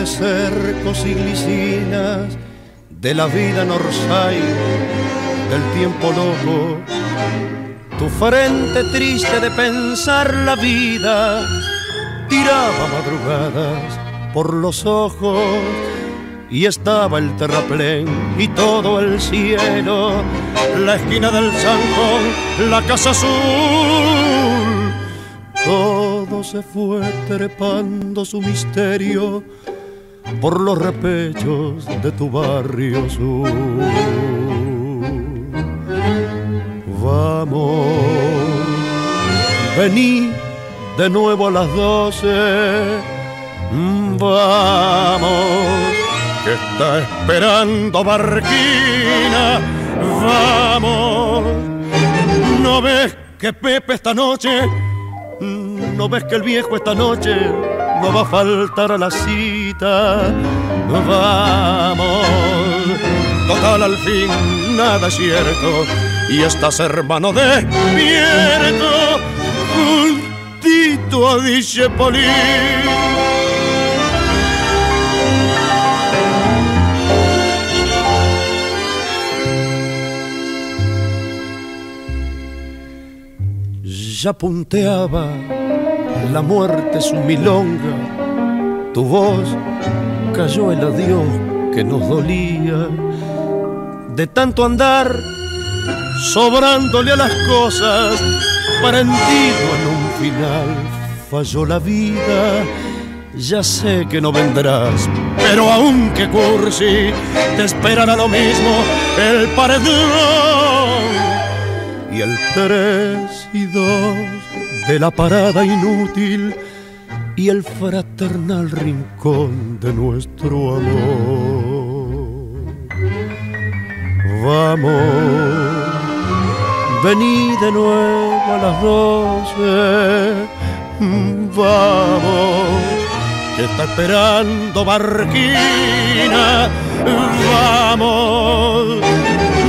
de cercos y glicinas, de la vida en Orsay, del tiempo loco, tu frente triste de pensar la vida, tiraba madrugadas por los ojos y estaba el terraplén y todo el cielo, la esquina del zancón, la casa azul. Todo se fue trepando su misterio por los repechos de tu barrio sur. Vamos, vení de nuevo a las doce. Vamos que está esperando Barquina. Vamos, ¿no ves que Pepe esta noche, no ves que el viejo esta noche no va a faltar a la cita? Vamos, total al fin nada es cierto. Y estás hermano despierto juntito a Dice ya punteaba la muerte su milonga, tu voz cayó el adiós que nos dolía, de tanto andar sobrándole a las cosas, prendido en un final, falló la vida. Ya sé que no vendrás, pero aunque cursi, te esperará lo mismo el paredón y el tres y dos de la parada inútil y el fraternal rincón de nuestro amor. Vamos, vení de nuevo a las doce, vamos, que está esperando Barquina, vamos,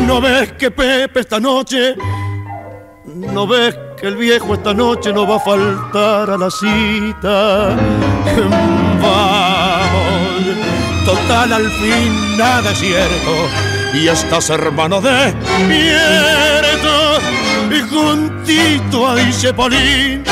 ¿no ves que Pepe esta noche ¿No ves que el viejo esta noche no va a faltar a la cita? Vamos, total al fin nada es cierto. Y estás hermano despierto y juntito a Dice Polín